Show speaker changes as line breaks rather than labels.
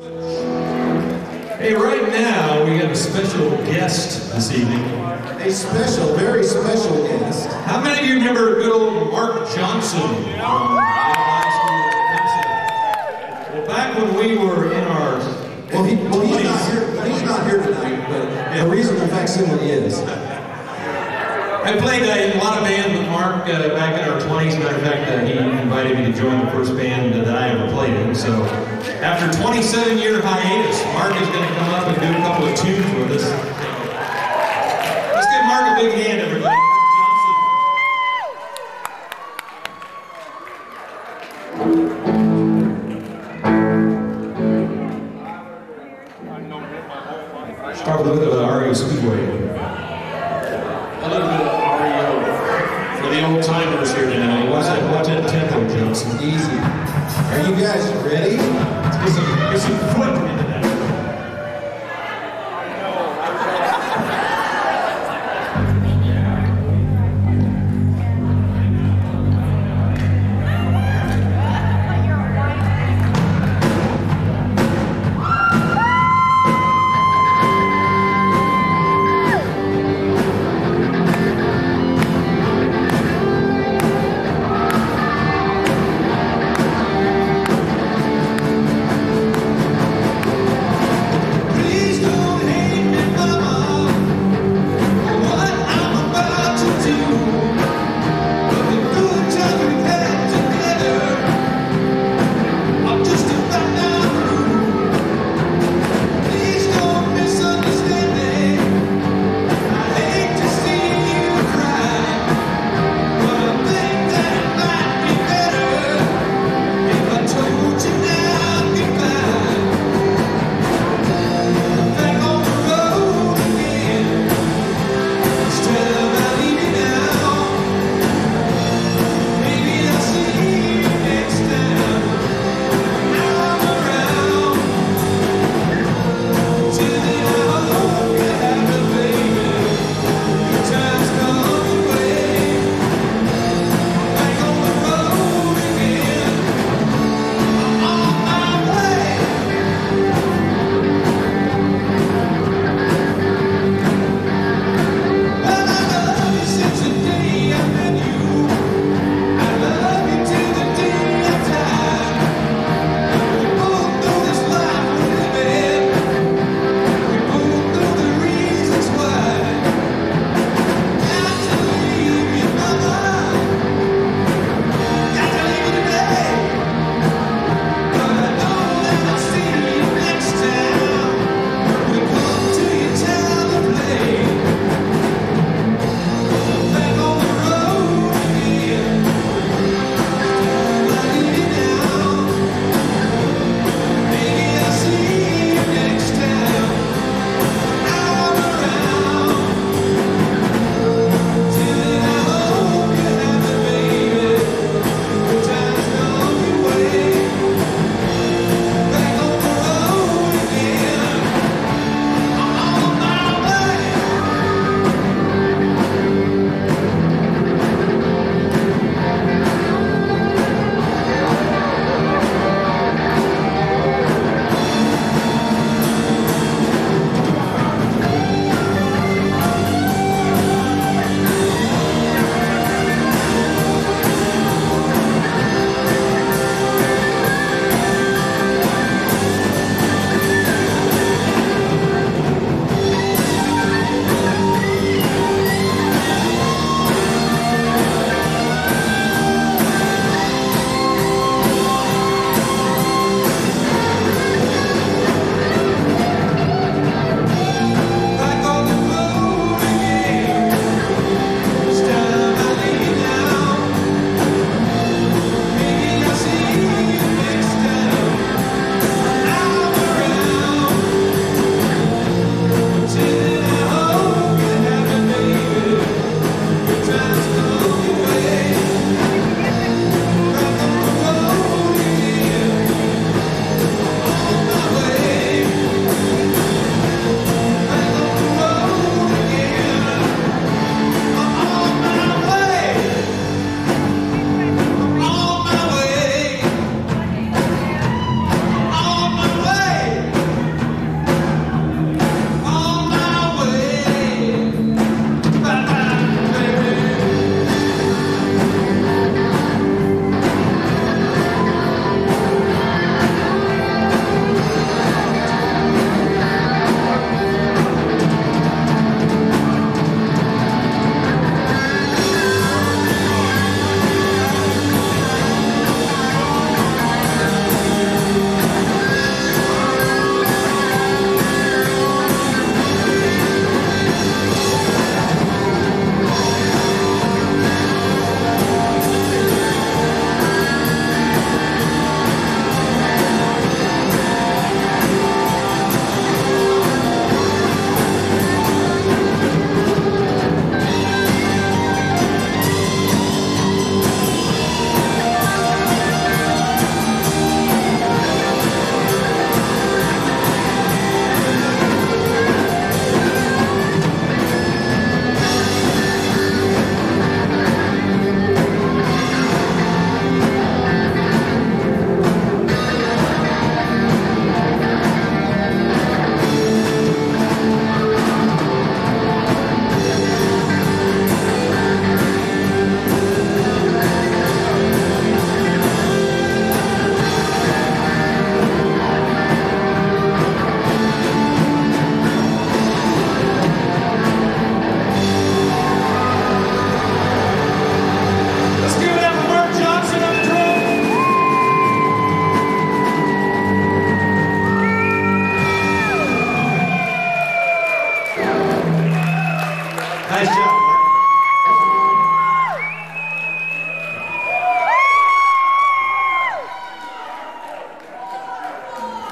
Hey, right now we have a special guest this evening.
A special, very special guest.
How many of you remember good old Mark Johnson? from high school in Well, back when we were in our
Well, he, well he's not here. He's not here tonight, but the reasonable facsimile is.
I played uh, in a lot of bands with Mark uh, back in our 20s. Matter of fact, uh, he invited me to join the first band that I ever played in. So, after 27 year hiatus, Mark is going to come up and do a couple of tunes with us. Let's give Mark a big hand, everybody. Start with uh, a bit of REO Speedwagon.
A little bit of REO for the old timers here tonight.
Watch that, watch that tempo, Johnson.
Easy. Are you guys ready?
Get some, get some foot into that.